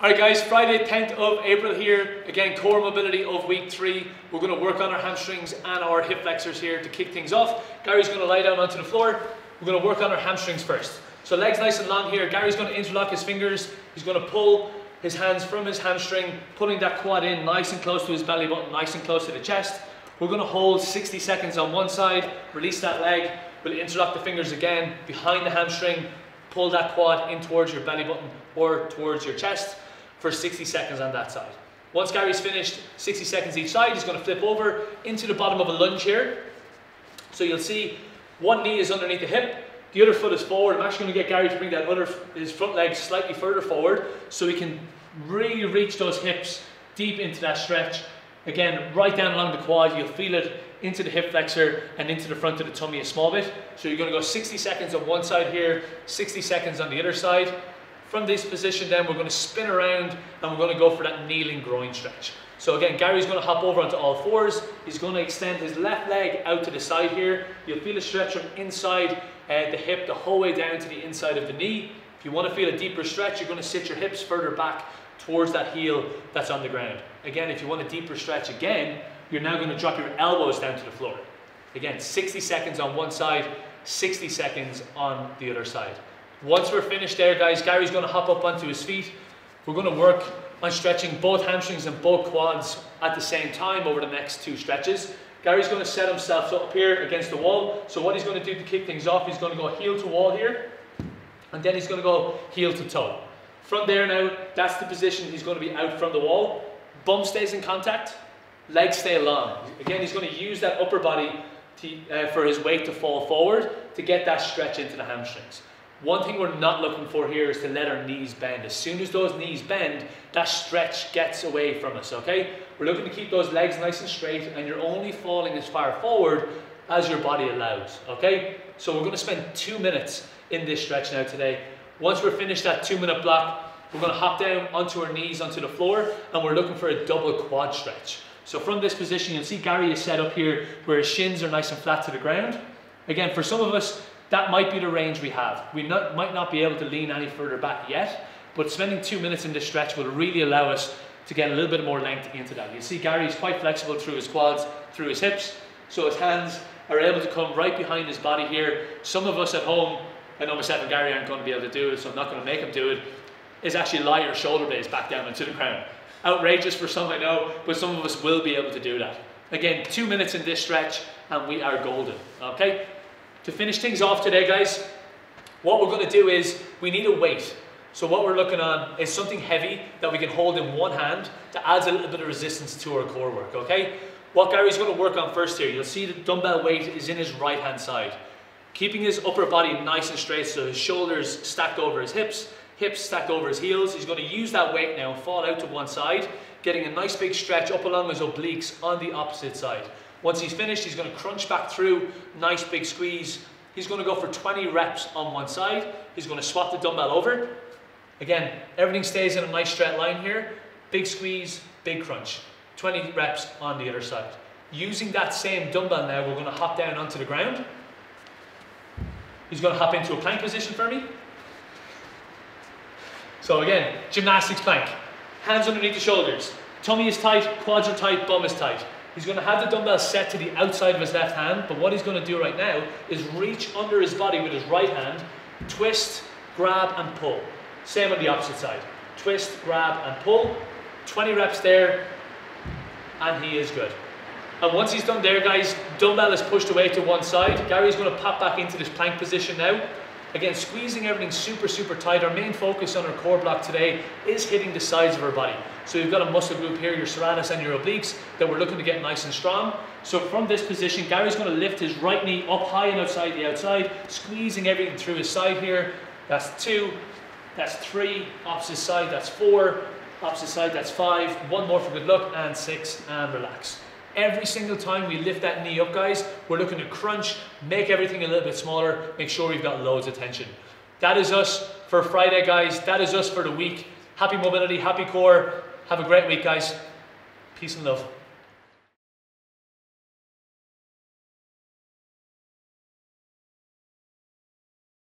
All right guys, Friday 10th of April here. Again, core mobility of week three. We're gonna work on our hamstrings and our hip flexors here to kick things off. Gary's gonna lie down onto the floor. We're gonna work on our hamstrings first. So legs nice and long here. Gary's gonna interlock his fingers. He's gonna pull his hands from his hamstring, pulling that quad in nice and close to his belly button, nice and close to the chest. We're gonna hold 60 seconds on one side, release that leg. We'll interlock the fingers again behind the hamstring, pull that quad in towards your belly button or towards your chest for 60 seconds on that side. Once Gary's finished 60 seconds each side, he's going to flip over into the bottom of a lunge here. So you'll see one knee is underneath the hip, the other foot is forward. I'm actually going to get Gary to bring that other, his front leg slightly further forward so he can really reach those hips deep into that stretch. Again, right down along the quad, you'll feel it into the hip flexor and into the front of the tummy a small bit. So you're going to go 60 seconds on one side here, 60 seconds on the other side. From this position then we're going to spin around and we're going to go for that kneeling groin stretch. So again, Gary's going to hop over onto all fours. He's going to extend his left leg out to the side here. You'll feel a stretch from inside uh, the hip the whole way down to the inside of the knee. If you want to feel a deeper stretch, you're going to sit your hips further back towards that heel that's on the ground. Again, if you want a deeper stretch again, you're now going to drop your elbows down to the floor. Again, 60 seconds on one side, 60 seconds on the other side. Once we're finished there, guys, Gary's going to hop up onto his feet. We're going to work on stretching both hamstrings and both quads at the same time over the next two stretches. Gary's going to set himself up here against the wall. So what he's going to do to kick things off, he's going to go heel to wall here. And then he's going to go heel to toe. From there now, that's the position he's going to be out from the wall. Bum stays in contact, legs stay long. Again, he's going to use that upper body to, uh, for his weight to fall forward to get that stretch into the hamstrings. One thing we're not looking for here is to let our knees bend. As soon as those knees bend, that stretch gets away from us, okay? We're looking to keep those legs nice and straight and you're only falling as far forward as your body allows, okay? So we're gonna spend two minutes in this stretch now today. Once we're finished that two minute block, we're gonna hop down onto our knees onto the floor and we're looking for a double quad stretch. So from this position, you'll see Gary is set up here where his shins are nice and flat to the ground. Again, for some of us, that might be the range we have. We not, might not be able to lean any further back yet, but spending two minutes in this stretch will really allow us to get a little bit more length into that. You see Gary's quite flexible through his quads, through his hips, so his hands are able to come right behind his body here. Some of us at home, I know myself and Gary aren't going to be able to do it, so I'm not going to make him do it, is actually lie your shoulder blades back down into the ground. Outrageous for some, I know, but some of us will be able to do that. Again, two minutes in this stretch and we are golden, okay? To finish things off today, guys, what we're going to do is we need a weight. So what we're looking on is something heavy that we can hold in one hand that adds a little bit of resistance to our core work, okay? What Gary's going to work on first here, you'll see the dumbbell weight is in his right hand side. Keeping his upper body nice and straight so his shoulders stacked over his hips, hips stacked over his heels. He's going to use that weight now and fall out to one side, getting a nice big stretch up along his obliques on the opposite side. Once he's finished, he's going to crunch back through, nice big squeeze. He's going to go for 20 reps on one side. He's going to swap the dumbbell over. Again, everything stays in a nice straight line here. Big squeeze, big crunch. 20 reps on the other side. Using that same dumbbell now, we're going to hop down onto the ground. He's going to hop into a plank position for me. So again, gymnastics plank. Hands underneath the shoulders. Tummy is tight, quads are tight, bum is tight. He's going to have the dumbbell set to the outside of his left hand, but what he's going to do right now is reach under his body with his right hand, twist, grab and pull. Same on the opposite side. Twist, grab and pull. 20 reps there, and he is good. And once he's done there, guys, dumbbell is pushed away to one side. Gary's going to pop back into this plank position now. Again, squeezing everything super, super tight. Our main focus on our core block today is hitting the sides of our body. So you've got a muscle group here, your serratus and your obliques, that we're looking to get nice and strong. So from this position, Gary's going to lift his right knee up high and outside the outside, squeezing everything through his side here. That's two, that's three, opposite side, that's four, opposite side, that's five, one more for good luck, and six, and relax. Every single time we lift that knee up, guys, we're looking to crunch, make everything a little bit smaller, make sure we've got loads of tension. That is us for Friday, guys. That is us for the week. Happy mobility, happy core. Have a great week, guys. Peace and love.